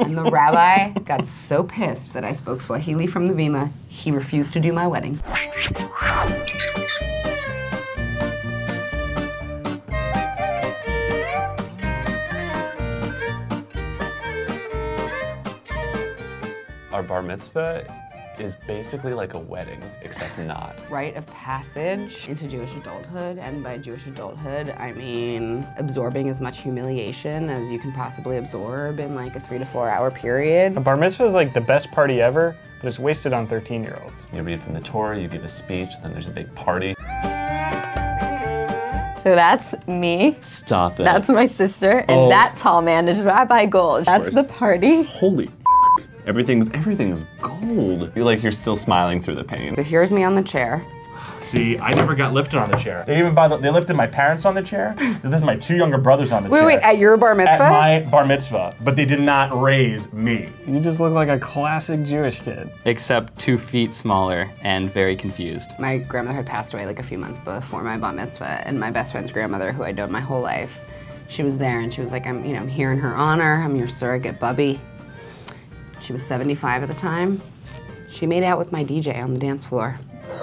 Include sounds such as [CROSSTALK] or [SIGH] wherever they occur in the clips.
And the rabbi got so pissed that I spoke Swahili from the Bima, he refused to do my wedding. Our bar mitzvah is basically like a wedding, except not. Rite of passage into Jewish adulthood, and by Jewish adulthood, I mean absorbing as much humiliation as you can possibly absorb in like a three to four hour period. A bar mitzvah is like the best party ever, but it's wasted on 13 year olds. You read from the Torah, you give a speech, then there's a big party. So that's me. Stop it. That's my sister, and Oh. that tall man is Rabbi Gold. That's the party. Holy Everything's everything's gold. You're like you're still smiling through the pain. So here's me on the chair. See, I never got lifted on the chair. They even buy the, they lifted my parents on the chair. This is my two younger brothers on the Wait, chair. wait, wait, at your bar mitzvah? At my bar mitzvah, but they did not raise me. You just look like a classic Jewish kid. except two feet smaller and very confused. My grandmother had passed away like a few months before my bar mitzvah, and my best friend's grandmother, who I'd known my whole life, she was there, and she was like, "I'm, you know, I'm here in her honor. I'm your surrogate bubby." She was 75 at the time. She made out with my DJ on the dance floor.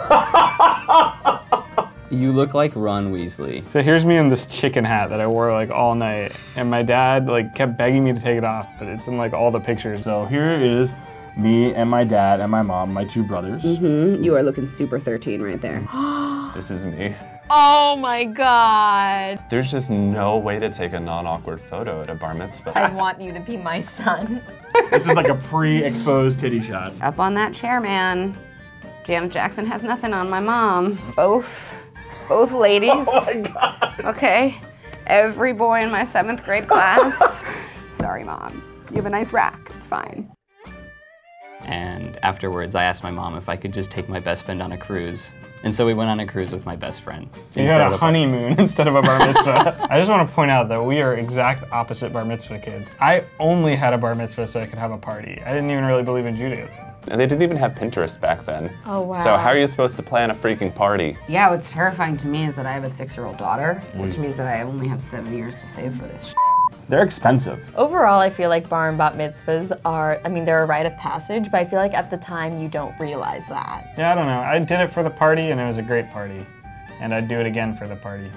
[LAUGHS] You look like Ron Weasley. So here's me in this chicken hat that I wore like all night, and my dad like kept begging me to take it off, but it's in like all the pictures. So here is me and my dad and my mom, my two brothers. Mm-hmm. You are looking super 13 right there. [GASPS] This is me. Oh my god. There's just no way to take a non-awkward photo at a bar mitzvah. I want you to be my son. [LAUGHS] This is like a pre-exposed titty shot. Up on that chair, man. Janet Jackson has nothing on my mom. Both, both ladies. [LAUGHS] Oh my god. Okay. Every boy in my seventh grade class. [LAUGHS] Sorry, mom. You have a nice rack. It's fine. And afterwards, I asked my mom if I could just take my best friend on a cruise. And so we went on a cruise with my best friend. You instead had of a the- honeymoon [LAUGHS] instead of a bar mitzvah. [LAUGHS] I just want to point out that we are exact opposite bar mitzvah kids. I only had a bar mitzvah so I could have a party. I didn't even really believe in Judaism. And they didn't even have Pinterest back then. Oh, wow. So how are you supposed to plan a freaking party? Yeah, what's terrifying to me is that I have a six-year-old daughter, which means that I only have seven years to save for this. They're expensive. Overall, I feel like bar and bat mitzvahs are, I mean, they're a rite of passage, but I feel like at the time you don't realize that. Yeah, I don't know. I did it for the party and it was a great party. And I'd do it again for the party.